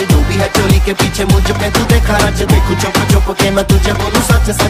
लगे जो भी है चोली के पीछे मुझ पे तू देखा रच देखू चुप चुप के मैं तुझे बोलू सच सच